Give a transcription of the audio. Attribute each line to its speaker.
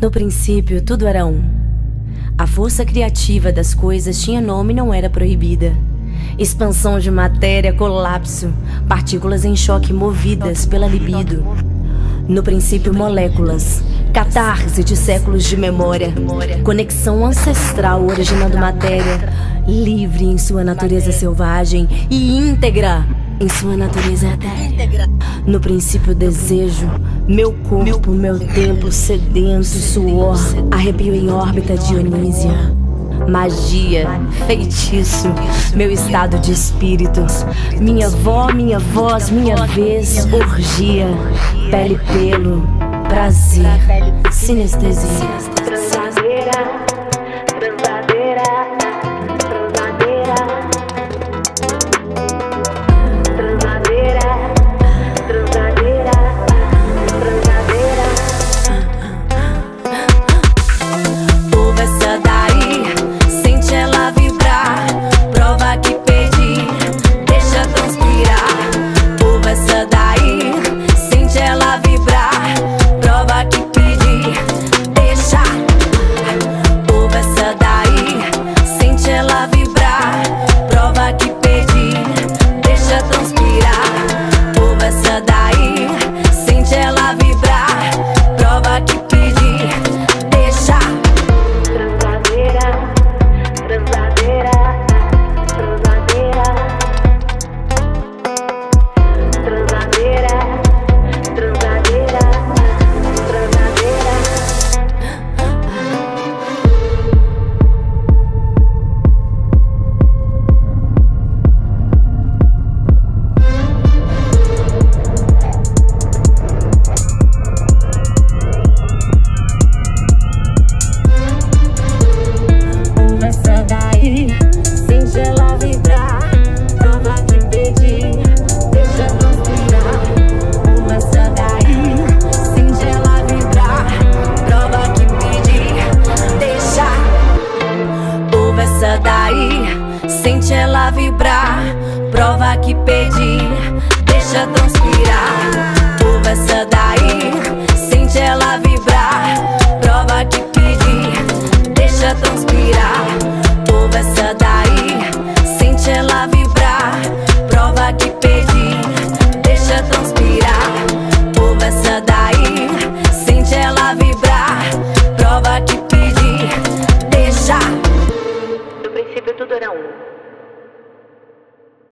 Speaker 1: No princípio, tudo era um. A força criativa das coisas tinha nome e não era proibida. Expansão de matéria, colapso, partículas em choque movidas pela libido. No princípio, moléculas, catarse de séculos de memória, conexão ancestral originando matéria, livre em sua natureza selvagem e íntegra em sua natureza etérea. No princípio, desejo, meu corpo, meu tempo sedento, suor, arrepio em órbita Dionísia. Magia, feitiço, meu estado de espírito, minha vó, minha voz, minha vez, orgia, pele pelo, prazer, sinestesia. Deixa ela vibrar, prova que pedi, deixa transpirar. Conversa daí, sente ela vibrar, prova que pedi, deixa transpirar. Conversa daí, sente ela vibrar, prova que pedi, deixa transpirar. Conversa daí, sente ela vibrar, prova que pedi, deixa.
Speaker 2: Princípio tudo era um.